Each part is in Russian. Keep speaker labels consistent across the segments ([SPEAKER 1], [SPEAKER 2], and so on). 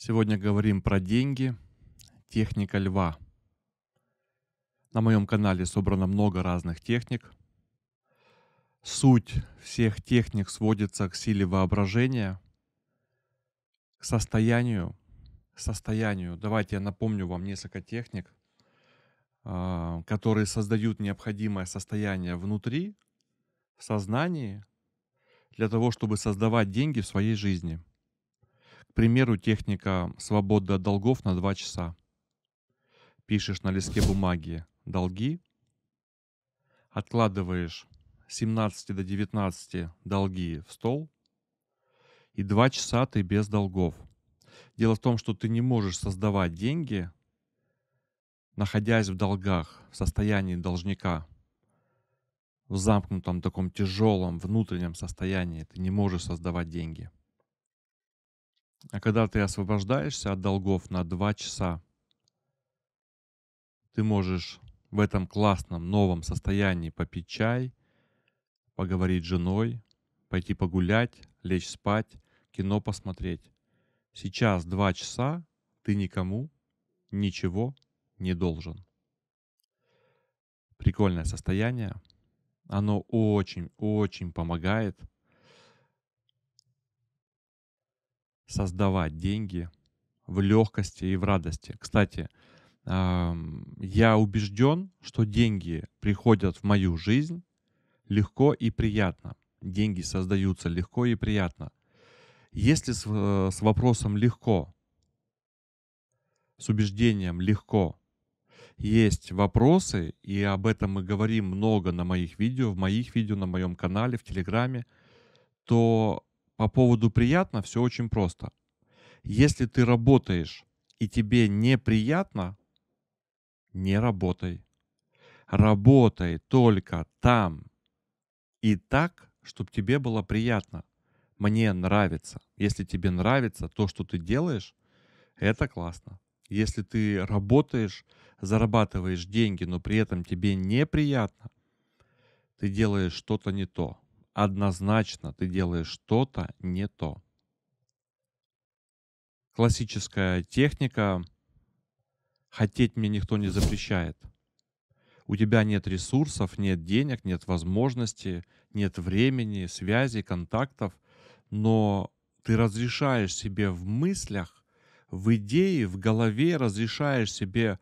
[SPEAKER 1] Сегодня говорим про деньги, техника льва. На моем канале собрано много разных техник. Суть всех техник сводится к силе воображения, к состоянию, к состоянию. Давайте я напомню вам несколько техник, а, которые создают необходимое состояние внутри, в сознании, для того, чтобы создавать деньги в своей жизни – примеру, техника свободы от долгов на 2 часа. Пишешь на листке бумаги долги, откладываешь с 17 до 19 долги в стол, и 2 часа ты без долгов. Дело в том, что ты не можешь создавать деньги, находясь в долгах, в состоянии должника, в замкнутом таком тяжелом внутреннем состоянии. Ты не можешь создавать деньги. А когда ты освобождаешься от долгов на два часа, ты можешь в этом классном новом состоянии попить чай, поговорить с женой, пойти погулять, лечь спать, кино посмотреть. Сейчас два часа ты никому ничего не должен. Прикольное состояние. Оно очень-очень помогает создавать деньги в легкости и в радости. Кстати, я убежден, что деньги приходят в мою жизнь легко и приятно. Деньги создаются легко и приятно. Если с, э, с вопросом легко, с убеждением легко, есть вопросы, и об этом мы говорим много на моих видео, в моих видео, на моем канале, в Телеграме, то по поводу приятно все очень просто. Если ты работаешь и тебе неприятно, не работай. Работай только там и так, чтобы тебе было приятно. Мне нравится. Если тебе нравится то, что ты делаешь, это классно. Если ты работаешь, зарабатываешь деньги, но при этом тебе неприятно, ты делаешь что-то не то однозначно ты делаешь что-то не то. Классическая техника «хотеть мне никто не запрещает». У тебя нет ресурсов, нет денег, нет возможности, нет времени, связи, контактов, но ты разрешаешь себе в мыслях, в идее, в голове разрешаешь себе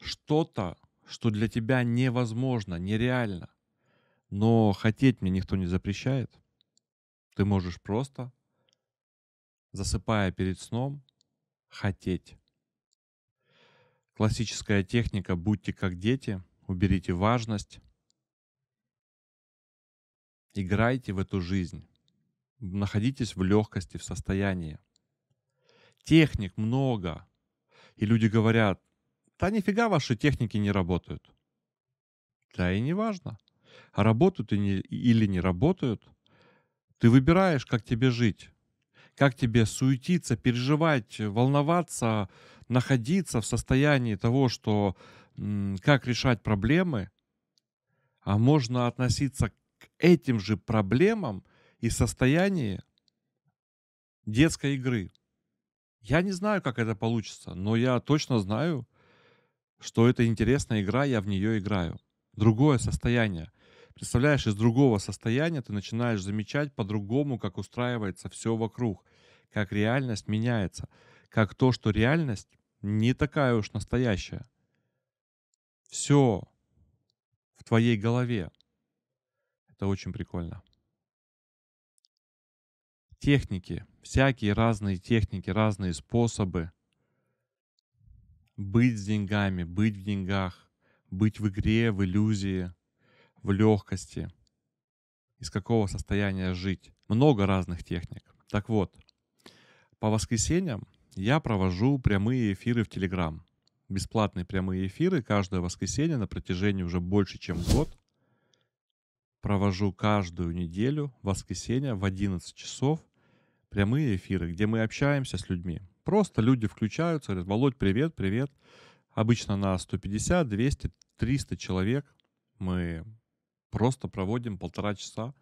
[SPEAKER 1] что-то, что для тебя невозможно, нереально. Но хотеть мне никто не запрещает. Ты можешь просто, засыпая перед сном, хотеть. Классическая техника «будьте как дети», уберите важность, играйте в эту жизнь, находитесь в легкости, в состоянии. Техник много, и люди говорят, да нифига ваши техники не работают. Да и не важно работают или не работают. Ты выбираешь, как тебе жить, как тебе суетиться, переживать, волноваться, находиться в состоянии того, что как решать проблемы, а можно относиться к этим же проблемам и состоянии детской игры. Я не знаю, как это получится, но я точно знаю, что это интересная игра, я в нее играю. Другое состояние. Представляешь, из другого состояния ты начинаешь замечать по-другому, как устраивается все вокруг, как реальность меняется, как то, что реальность не такая уж настоящая. Все в твоей голове. Это очень прикольно. Техники, всякие разные техники, разные способы быть с деньгами, быть в деньгах, быть в игре, в иллюзии – в легкости, из какого состояния жить. Много разных техник. Так вот, по воскресеньям я провожу прямые эфиры в Телеграм. Бесплатные прямые эфиры каждое воскресенье на протяжении уже больше, чем год. Провожу каждую неделю, воскресенье в 11 часов, прямые эфиры, где мы общаемся с людьми. Просто люди включаются, говорят, Володь, привет, привет. Обычно на 150, 200, 300 человек мы Просто проводим полтора часа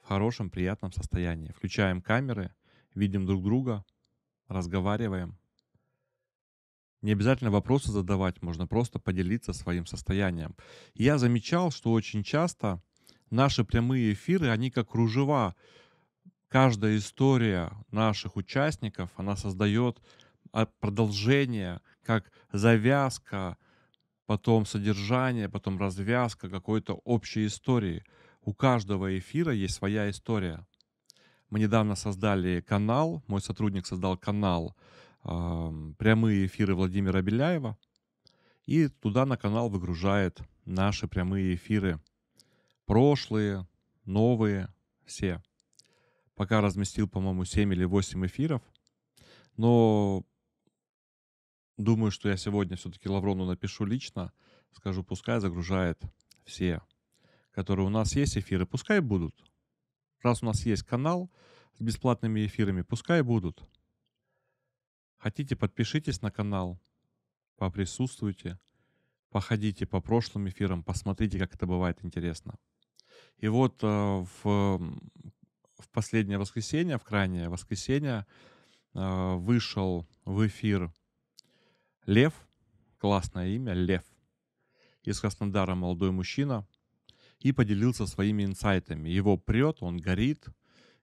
[SPEAKER 1] в хорошем, приятном состоянии. Включаем камеры, видим друг друга, разговариваем. Не обязательно вопросы задавать, можно просто поделиться своим состоянием. Я замечал, что очень часто наши прямые эфиры, они как кружева. Каждая история наших участников, она создает а, продолжение, как завязка, потом содержание, потом развязка какой-то общей истории. У каждого эфира есть своя история. Мы недавно создали канал, мой сотрудник создал канал э, «Прямые эфиры Владимира Беляева», и туда на канал выгружает наши прямые эфиры. Прошлые, новые, все. Пока разместил, по-моему, 7 или 8 эфиров. Но думаю, что я сегодня все-таки Лаврону напишу лично. Скажу, пускай загружает все, которые у нас есть эфиры. Пускай будут. Раз у нас есть канал с бесплатными эфирами, пускай будут. Хотите, подпишитесь на канал, поприсутствуйте, походите по прошлым эфирам, посмотрите, как это бывает интересно. И вот э, в, в последнее воскресенье, в крайнее воскресенье, э, вышел в эфир Лев, классное имя, Лев, из Краснодара молодой мужчина, и поделился своими инсайтами. Его прет, он горит,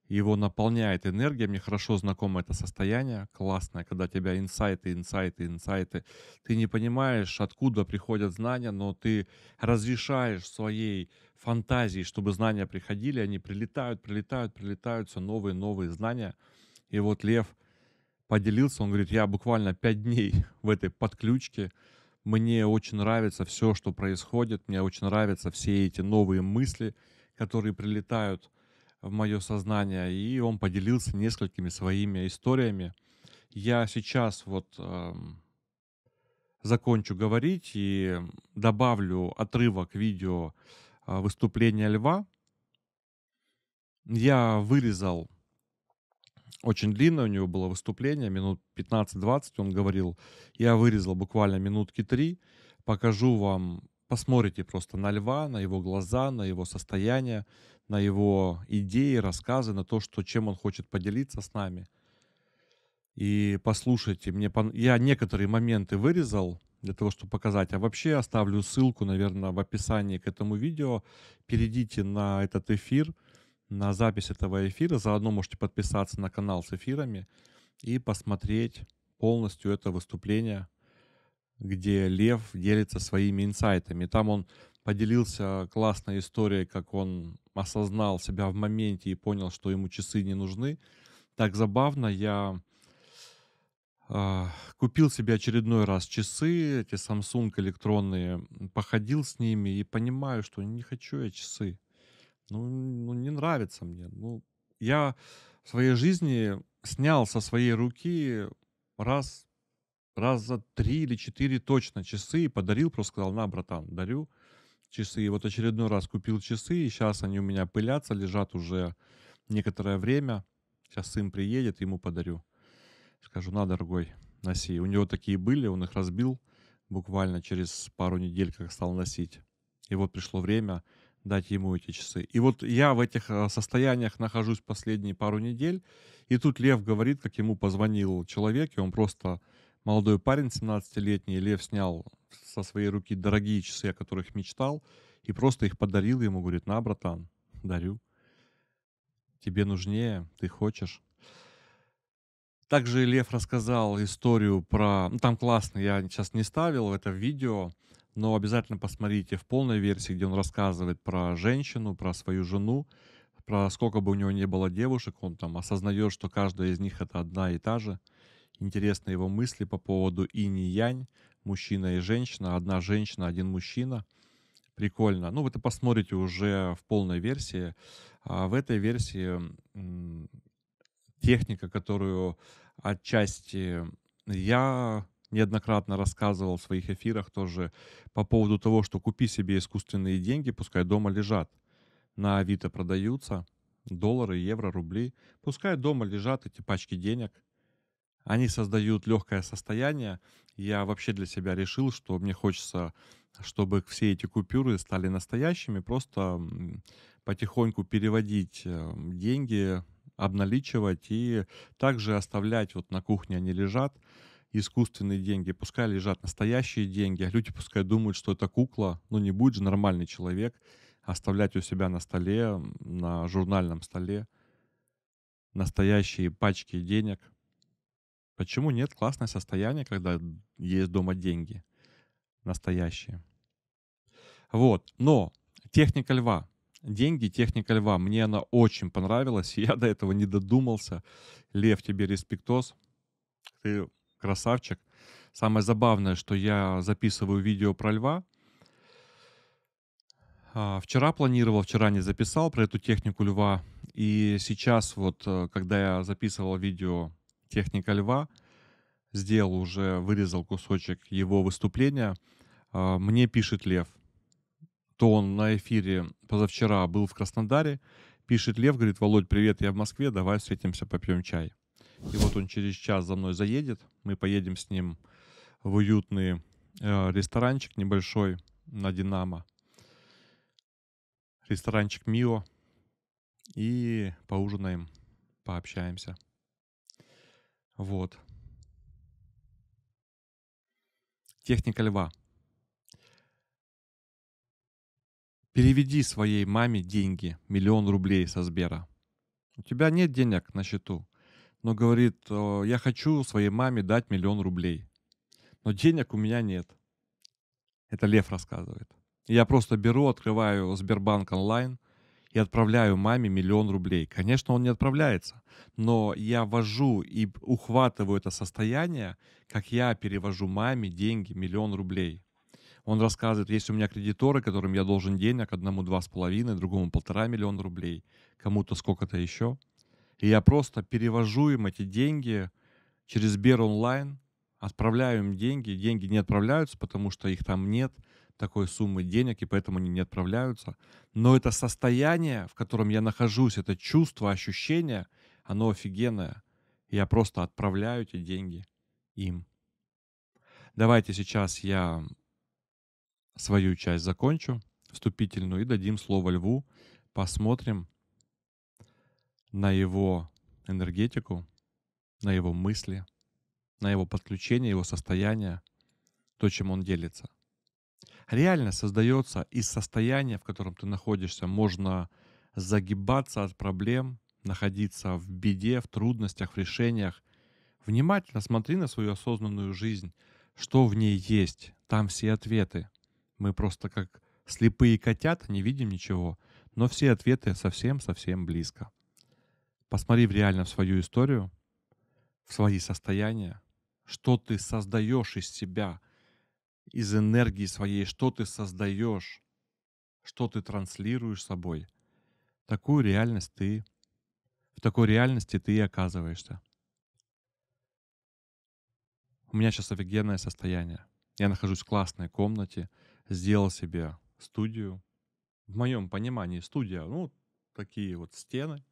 [SPEAKER 1] его наполняет энергия. Мне хорошо знакомо это состояние, классное, когда тебя инсайты, инсайты, инсайты. Ты не понимаешь, откуда приходят знания, но ты разрешаешь своей фантазии, чтобы знания приходили, они прилетают, прилетают, прилетают, все новые, новые знания. И вот Лев поделился, он говорит, я буквально пять дней в этой подключке, мне очень нравится все, что происходит, мне очень нравятся все эти новые мысли, которые прилетают в мое сознание, и он поделился несколькими своими историями. Я сейчас вот э, закончу говорить и добавлю отрывок видео э, выступления Льва. Я вырезал очень длинное у него было выступление, минут 15-20 он говорил. Я вырезал буквально минутки три. Покажу вам, посмотрите просто на льва, на его глаза, на его состояние, на его идеи, рассказы, на то, что, чем он хочет поделиться с нами. И послушайте, мне я некоторые моменты вырезал для того, чтобы показать. А вообще оставлю ссылку, наверное, в описании к этому видео. Перейдите на этот эфир – на запись этого эфира. Заодно можете подписаться на канал с эфирами и посмотреть полностью это выступление, где Лев делится своими инсайтами. Там он поделился классной историей, как он осознал себя в моменте и понял, что ему часы не нужны. Так забавно, я э, купил себе очередной раз часы, эти Samsung электронные, походил с ними и понимаю, что не хочу я часы. Ну, ну, не нравится мне. Ну, я в своей жизни снял со своей руки раз, раз за три или четыре точно часы и подарил, просто сказал, на, братан, дарю часы. И вот очередной раз купил часы, и сейчас они у меня пылятся, лежат уже некоторое время. Сейчас сын приедет, ему подарю. Скажу, на, дорогой, носи. У него такие были, он их разбил буквально через пару недель, как стал носить. И вот пришло время, дать ему эти часы. И вот я в этих э, состояниях нахожусь последние пару недель, и тут Лев говорит, как ему позвонил человек, и он просто молодой парень, 17-летний, Лев снял со своей руки дорогие часы, о которых мечтал, и просто их подарил ему, говорит, на, братан, дарю. Тебе нужнее, ты хочешь. Также Лев рассказал историю про... Ну, там классно, я сейчас не ставил это видео, но обязательно посмотрите в полной версии, где он рассказывает про женщину, про свою жену, про сколько бы у него не было девушек, он там осознает, что каждая из них это одна и та же. Интересны его мысли по поводу инь-янь, мужчина и женщина, одна женщина, один мужчина. Прикольно. Ну, вы это посмотрите уже в полной версии. А в этой версии техника, которую отчасти я неоднократно рассказывал в своих эфирах тоже по поводу того, что купи себе искусственные деньги, пускай дома лежат. На Авито продаются доллары, евро, рубли. Пускай дома лежат эти пачки денег. Они создают легкое состояние. Я вообще для себя решил, что мне хочется, чтобы все эти купюры стали настоящими, просто потихоньку переводить э, деньги обналичивать и также оставлять вот на кухне они лежат, искусственные деньги, пускай лежат настоящие деньги, а люди пускай думают, что это кукла, ну не будет же нормальный человек оставлять у себя на столе, на журнальном столе настоящие пачки денег. Почему нет? Классное состояние, когда есть дома деньги настоящие. Вот, но техника льва. Деньги, техника льва. Мне она очень понравилась, я до этого не додумался. Лев, тебе респектоз. Ты красавчик. Самое забавное, что я записываю видео про льва. А, вчера планировал, вчера не записал про эту технику льва. И сейчас вот, э, когда я записывал видео «Техника льва», сделал уже, вырезал кусочек его выступления, а, мне пишет Лев. То он на эфире позавчера был в Краснодаре, пишет Лев, говорит, Володь, привет, я в Москве, давай встретимся, попьем чай. И вот он через час за мной заедет, мы поедем с ним в уютный э, ресторанчик небольшой на Динамо. Ресторанчик Мио. И поужинаем, пообщаемся. Вот. Техника льва. Переведи своей маме деньги, миллион рублей со Сбера. У тебя нет денег на счету но говорит, я хочу своей маме дать миллион рублей, но денег у меня нет. Это Лев рассказывает. Я просто беру, открываю Сбербанк онлайн и отправляю маме миллион рублей. Конечно, он не отправляется, но я ввожу и ухватываю это состояние, как я перевожу маме деньги, миллион рублей. Он рассказывает, есть у меня кредиторы, которым я должен денег, одному два с половиной, другому полтора миллиона рублей, кому-то сколько-то еще – и я просто перевожу им эти деньги через Сбер онлайн, отправляю им деньги. Деньги не отправляются, потому что их там нет такой суммы денег, и поэтому они не отправляются. Но это состояние, в котором я нахожусь, это чувство, ощущение, оно офигенное. Я просто отправляю эти деньги им. Давайте сейчас я свою часть закончу, вступительную, и дадим слово Льву. Посмотрим, на его энергетику, на его мысли, на его подключение, его состояние, то, чем он делится. Реальность создается из состояния, в котором ты находишься. Можно загибаться от проблем, находиться в беде, в трудностях, в решениях. Внимательно смотри на свою осознанную жизнь, что в ней есть. Там все ответы. Мы просто как слепые котята не видим ничего, но все ответы совсем-совсем близко. Посмотри в реально в свою историю, в свои состояния, что ты создаешь из себя, из энергии своей, что ты создаешь, что ты транслируешь собой. Такую реальность ты, в такой реальности ты и оказываешься. У меня сейчас офигенное состояние. Я нахожусь в классной комнате, сделал себе студию. В моем понимании студия, ну, такие вот стены,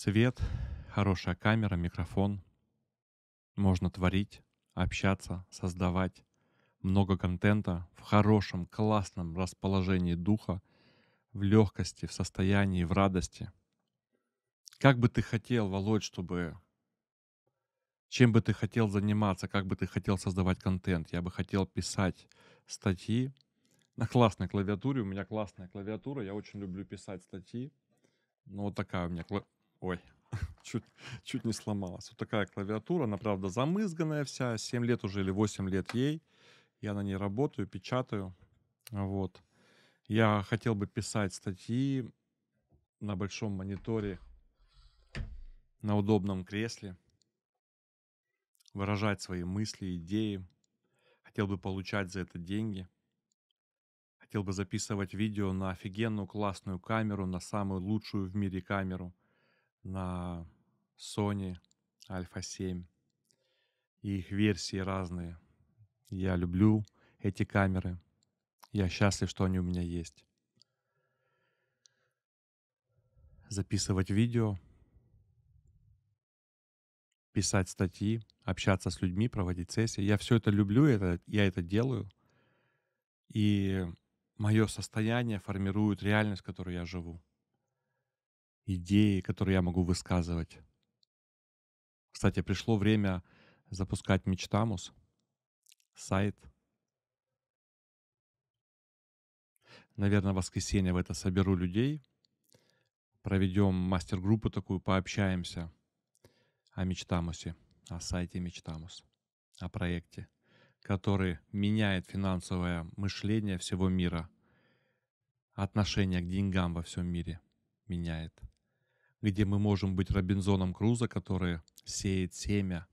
[SPEAKER 1] Свет, хорошая камера, микрофон. Можно творить, общаться, создавать. Много контента в хорошем, классном расположении духа, в легкости, в состоянии, в радости. Как бы ты хотел, Володь, чтобы... Чем бы ты хотел заниматься, как бы ты хотел создавать контент? Я бы хотел писать статьи на классной клавиатуре. У меня классная клавиатура, я очень люблю писать статьи. Ну, вот такая у меня Ой, чуть, чуть не сломалась. Вот такая клавиатура, она, правда, замызганная вся. 7 лет уже или 8 лет ей. Я на ней работаю, печатаю. Вот. Я хотел бы писать статьи на большом мониторе, на удобном кресле, выражать свои мысли, идеи. Хотел бы получать за это деньги. Хотел бы записывать видео на офигенную классную камеру, на самую лучшую в мире камеру – на Sony Alpha 7. И их версии разные. Я люблю эти камеры. Я счастлив, что они у меня есть. Записывать видео, писать статьи, общаться с людьми, проводить сессии. Я все это люблю, это, я это делаю. И мое состояние формирует реальность, в которой я живу. Идеи, которые я могу высказывать. Кстати, пришло время запускать Мечтамус, сайт. Наверное, в воскресенье в это соберу людей, проведем мастер-группу такую, пообщаемся о Мечтамусе, о сайте Мечтамус, о проекте, который меняет финансовое мышление всего мира, отношение к деньгам во всем мире меняет, где мы можем быть Робинзоном Круза, который сеет семя,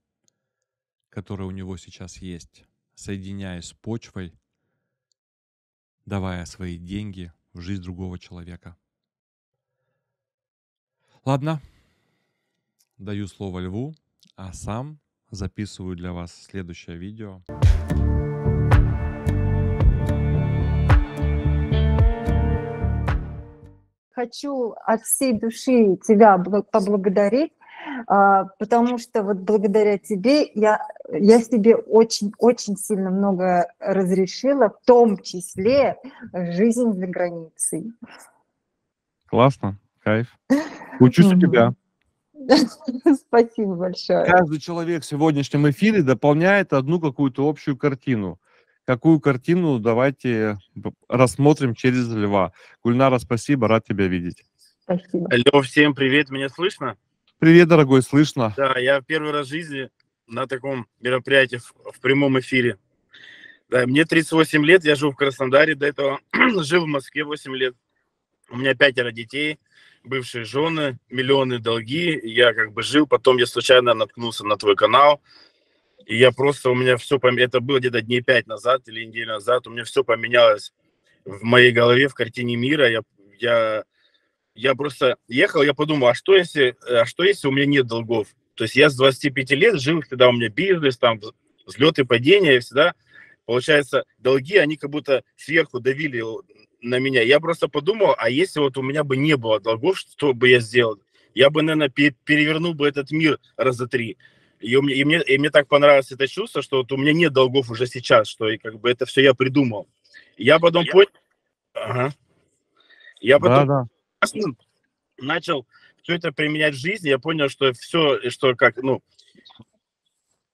[SPEAKER 1] которое у него сейчас есть, соединяясь с почвой, давая свои деньги в жизнь другого человека. Ладно, даю слово Льву, а сам записываю для вас следующее видео.
[SPEAKER 2] Хочу от всей души тебя поблагодарить, а, потому что вот благодаря тебе я, я себе очень-очень сильно много разрешила, в том числе жизнь за границей.
[SPEAKER 1] Классно, кайф. Учусь у тебя.
[SPEAKER 2] Спасибо большое.
[SPEAKER 1] Каждый человек в сегодняшнем эфире дополняет одну какую-то общую картину. Какую картину давайте рассмотрим через льва. Гульнара, спасибо, рад тебя видеть.
[SPEAKER 3] Спасибо. Алло, всем привет, меня слышно?
[SPEAKER 1] Привет, дорогой, слышно.
[SPEAKER 3] Да, я первый раз в жизни на таком мероприятии в, в прямом эфире. Да, мне 38 лет, я живу в Краснодаре, до этого жил в Москве 8 лет. У меня пятеро детей – бывшие жены, миллионы долги. Я как бы жил, потом я случайно наткнулся на твой канал. И я просто, у меня все, пом... это было где-то дней пять назад или неделю назад, у меня все поменялось в моей голове, в картине мира. Я, я, я просто ехал, я подумал, а что если, а что если у меня нет долгов? То есть я с 25 лет жил, когда у меня бизнес, там взлеты, падения, всегда, получается, долги, они как будто сверху давили на меня. Я просто подумал, а если вот у меня бы не было долгов, что бы я сделал? Я бы, наверное, перевернул бы этот мир раза три. И, у меня, и, мне, и мне так понравилось это чувство, что вот у меня нет долгов уже сейчас, что и как бы это все я придумал. Я потом я... понял... Ага. Я потом да, да. начал все это применять в жизни, я понял, что все, что как, ну,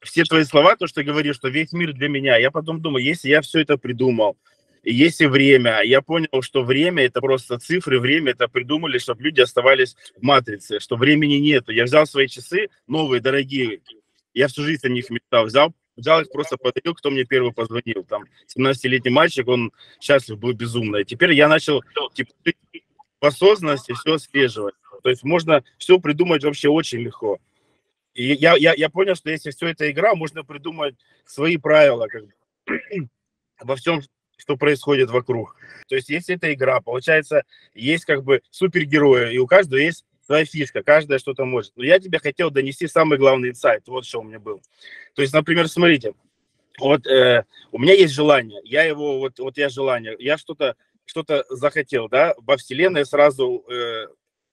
[SPEAKER 3] все твои слова, то, что ты говоришь, что весь мир для меня, я потом думаю, если я все это придумал, есть и время. Я понял, что время – это просто цифры, время – это придумали, чтобы люди оставались в матрице, что времени нет. Я взял свои часы, новые, дорогие, я всю жизнь о них мечтал, взял, взял их, просто подарил, кто мне первый позвонил. Там 17-летний мальчик, он счастлив был безумно. И теперь я начал типа, по осознанности все отслеживать. То есть можно все придумать вообще очень легко. И я, я, я понял, что если все это игра, можно придумать свои правила как бы, во всем что происходит вокруг. То есть, если это игра, получается, есть как бы супергерои, и у каждого есть своя фишка, каждая что-то может. Но я тебе хотел донести самый главный инсайт, вот что у меня был. То есть, например, смотрите, вот э, у меня есть желание, я его, вот, вот я желание, я что-то что-то захотел, да, во Вселенной сразу э,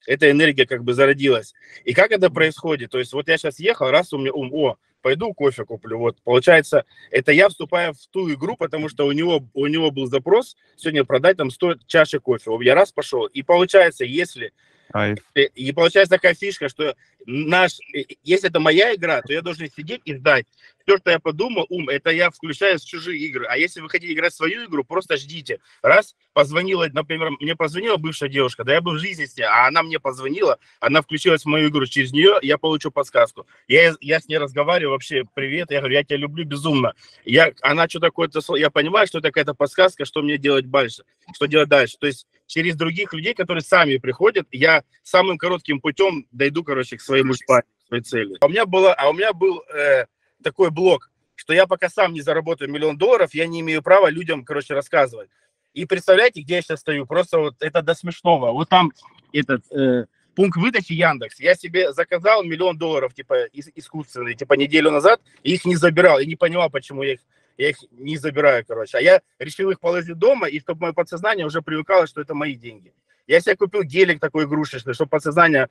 [SPEAKER 3] эта энергия как бы зародилась. И как это происходит? То есть вот я сейчас ехал, раз у меня ум, о, пойду кофе куплю. Вот, получается, это я вступаю в ту игру, потому что у него, у него был запрос сегодня продать там 100 чашек кофе. Я раз пошел. И получается, если Кайф. И получается такая фишка, что наш, если это моя игра, то я должен сидеть и ждать. Все, что я подумал, ум, это я включаю в чужие игры. А если вы хотите играть в свою игру, просто ждите. Раз позвонила, например, мне позвонила бывшая девушка, да я был в жизни с ней, а она мне позвонила, она включилась в мою игру, через нее я получу подсказку. Я, я с ней разговариваю, вообще, привет, я говорю, я тебя люблю безумно. Я, она что такое-то, я понимаю, что это какая-то подсказка, что мне делать дальше, что делать дальше. То есть через других людей, которые сами приходят, я самым коротким путем дойду, короче, к своему спальне, к своей цели. А у меня, было, а у меня был э, такой блок, что я пока сам не заработаю миллион долларов, я не имею права людям, короче, рассказывать. И представляете, где я сейчас стою? Просто вот это до смешного. Вот там этот э, пункт выдачи Яндекс. Я себе заказал миллион долларов, типа, искусственные, типа, неделю назад, и их не забирал. И не понимал, почему я их я их не забираю, короче. А я решил их положить дома, и чтобы мое подсознание уже привыкало, что это мои деньги. Я себе купил гелик такой игрушечный, чтобы подсознание,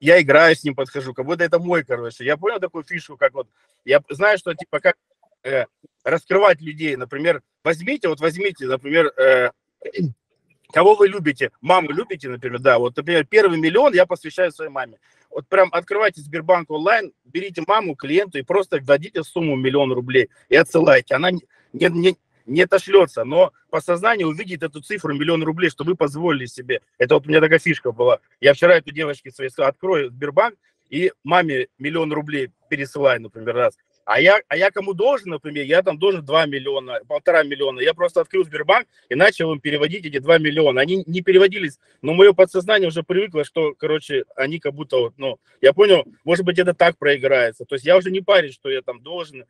[SPEAKER 3] я играю с ним, подхожу, как будто это мой, короче. Я понял такую фишку, как вот, я знаю, что типа как э, раскрывать людей, например, возьмите, вот возьмите, например, э, Кого вы любите? Маму любите, например, да. Вот, например, первый миллион я посвящаю своей маме. Вот прям открывайте Сбербанк онлайн, берите маму, клиенту и просто дадите сумму миллион рублей и отсылайте. Она не, не, не отошлется, но по сознанию увидит эту цифру миллион рублей, что вы позволили себе. Это вот у меня такая фишка была. Я вчера эту девочке своей сказал, открою Сбербанк и маме миллион рублей пересылаю, например, раз. А я, а я кому должен, например, я там должен 2 миллиона, полтора миллиона. Я просто открыл Сбербанк и начал им переводить эти 2 миллиона. Они не переводились, но мое подсознание уже привыкло, что, короче, они как будто вот, ну, я понял, может быть, это так проиграется. То есть я уже не парюсь, что я там должен.